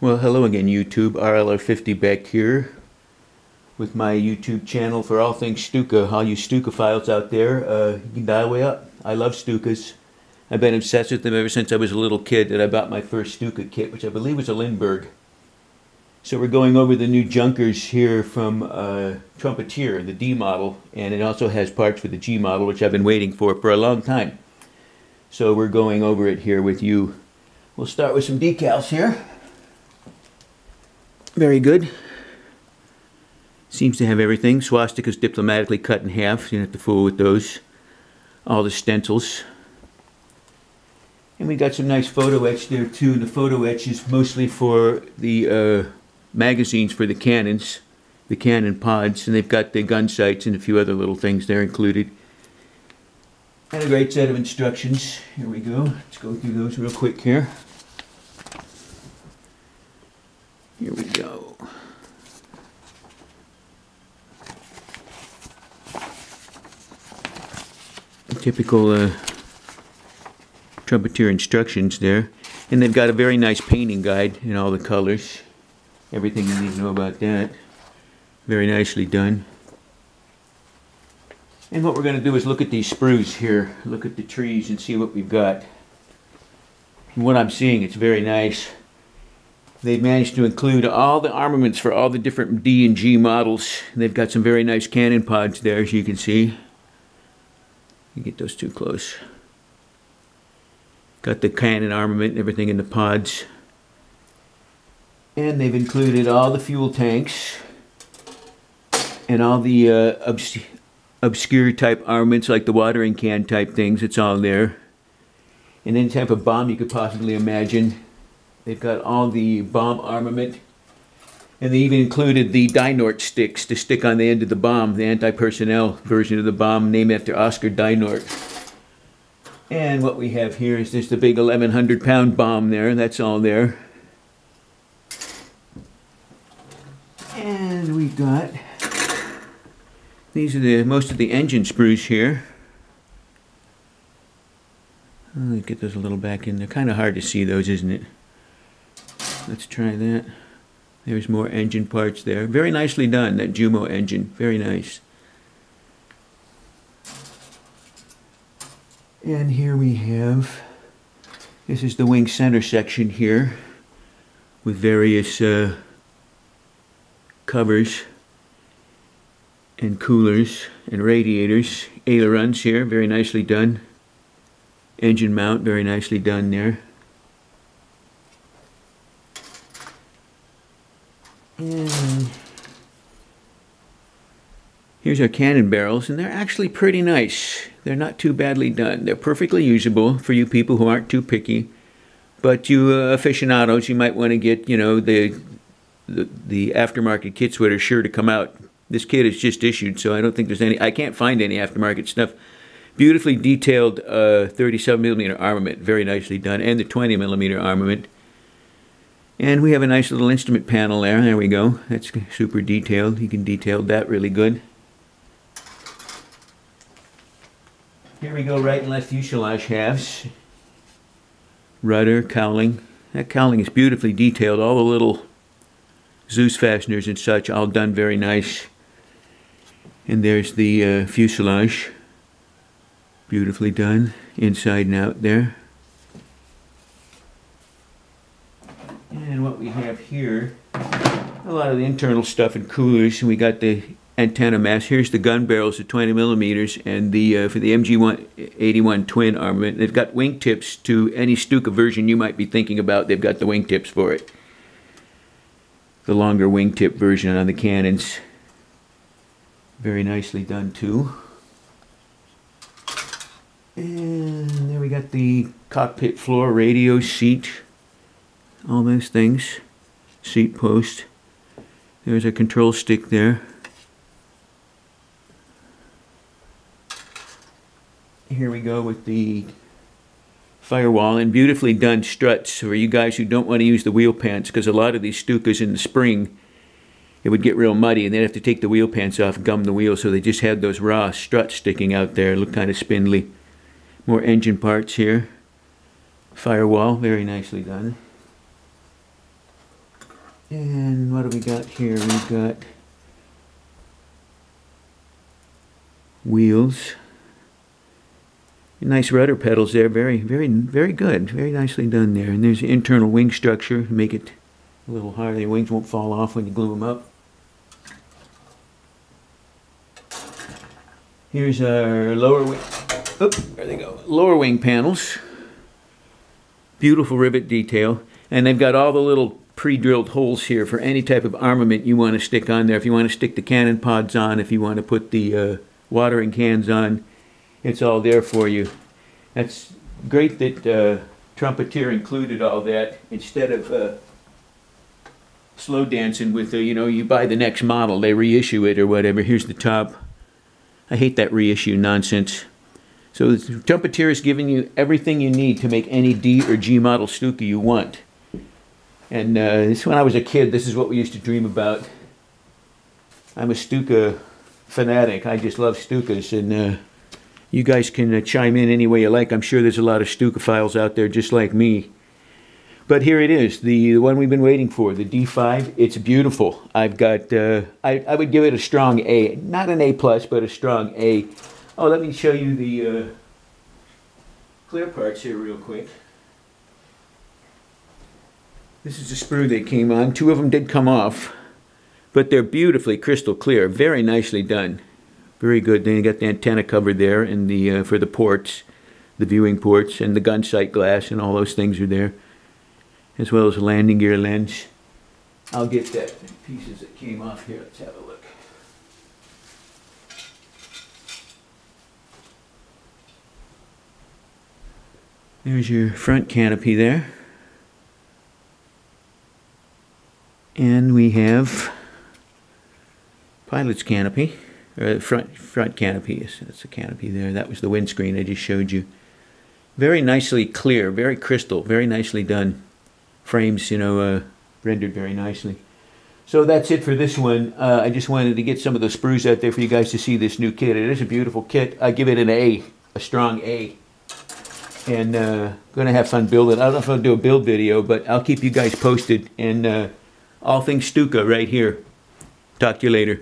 Well, hello again, YouTube. RLR50 back here with my YouTube channel for all things Stuka. All you Stuka files out there, uh, you can dial way up. I love Stukas. I've been obsessed with them ever since I was a little kid that I bought my first Stuka kit, which I believe was a Lindberg. So we're going over the new Junkers here from uh, Trumpeter, the D model, and it also has parts for the G model, which I've been waiting for for a long time. So we're going over it here with you. We'll start with some decals here. Very good. Seems to have everything. Swastikas diplomatically cut in half. You don't have to fool with those. All the stencils. And we got some nice photo etch there too. The photo etch is mostly for the uh, magazines for the cannons, the cannon pods, and they've got the gun sights and a few other little things there included. And a great set of instructions. Here we go. Let's go through those real quick here. Here we go. Typical uh, trumpeter instructions there. And they've got a very nice painting guide in all the colors. Everything you need to know about that. Very nicely done. And what we're going to do is look at these sprues here. Look at the trees and see what we've got. From what I'm seeing, it's very nice. They've managed to include all the armaments for all the different D and G models. They've got some very nice cannon pods there, as you can see. You get those too close. Got the cannon armament and everything in the pods. And they've included all the fuel tanks and all the uh, obs obscure type armaments like the watering can type things. It's all there. And any type of bomb you could possibly imagine. They've got all the bomb armament. And they even included the Dinort sticks to stick on the end of the bomb, the anti-personnel version of the bomb named after Oskar Dinort. And what we have here is just a big 1100 pound bomb there. That's all there. And we've got, these are the most of the engine sprues here. Let me get those a little back in. They're kind of hard to see those, isn't it? Let's try that. There's more engine parts there. Very nicely done, that Jumo engine. Very nice. And here we have, this is the wing center section here with various uh, covers and coolers and radiators. Ailerons here, very nicely done. Engine mount, very nicely done there. Here's our cannon barrels, and they're actually pretty nice. They're not too badly done. They're perfectly usable for you people who aren't too picky. But you uh, aficionados, you might want to get, you know, the, the the aftermarket kits that are sure to come out. This kit is just issued, so I don't think there's any. I can't find any aftermarket stuff. Beautifully detailed uh, 37 millimeter armament, very nicely done, and the 20 millimeter armament. And we have a nice little instrument panel there. There we go. That's super detailed. You can detail that really good. Here we go, right and left fuselage halves. Rudder, cowling. That cowling is beautifully detailed. All the little Dzus fasteners and such, all done very nice. And there's the uh, fuselage. Beautifully done, inside and out there. And what we have here, a lot of the internal stuff and coolers. We got the antenna mass. Here's the gun barrels at 20 millimeters, and the uh, for the MG81 twin armament. They've got wingtips to any Stuka version you might be thinking about. They've got the wingtips for it. The longer wingtip version on the cannons. Very nicely done too. And there we got the cockpit floor radio seat all those things. Seat post. There's a control stick there. Here we go with the firewall and beautifully done struts for you guys who don't want to use the wheel pants because a lot of these Stukas in the spring it would get real muddy and they'd have to take the wheel pants off gum the wheel so they just had those raw struts sticking out there look kind of spindly more engine parts here firewall very nicely done And what do we got here? We've got wheels. Nice rudder pedals there. Very, very, very good. Very nicely done there. And there's the internal wing structure to make it a little higher. The wings won't fall off when you glue them up. Here's our lower wing. Oop, there they go. Lower wing panels. Beautiful rivet detail. And they've got all the little pre-drilled holes here for any type of armament you want to stick on there. If you want to stick the cannon pods on, if you want to put the uh, watering cans on, it's all there for you. That's great that uh, Trumpeter included all that instead of uh, slow dancing with, uh, you know, you buy the next model, they reissue it or whatever. Here's the top. I hate that reissue nonsense. So Trumpeter is giving you everything you need to make any D or G model Stuka you want. And uh, this when I was a kid, this is what we used to dream about. I'm a Stuka fanatic. I just love Stukas, and uh, you guys can uh, chime in any way you like. I'm sure there's a lot of Stuka files out there just like me. But here it is, the, the one we've been waiting for, the D5. It's beautiful. I've got, uh, I, I would give it a strong A. Not an A+, plus, but a strong A. Oh, let me show you the uh, clear parts here real quick. This is the sprue they came on. Two of them did come off, but they're beautifully crystal clear. Very nicely done. Very good. Then you got the antenna covered there and the uh, for the ports, the viewing ports, and the gun sight glass, and all those things are there as well as a landing gear lens. I'll get that pieces that came off here. Let's have a look. There's your front canopy there. And we have pilot's canopy, or front front canopy. That's a canopy there. That was the windscreen I just showed you. Very nicely clear, very crystal, very nicely done frames, you know, uh, rendered very nicely. So that's it for this one. Uh, I just wanted to get some of the sprues out there for you guys to see this new kit. It is a beautiful kit. I give it an A, a strong A. And uh, going to have fun building. I don't know if I'll do a build video, but I'll keep you guys posted. And uh, all things Stuka right here. Talk to you later.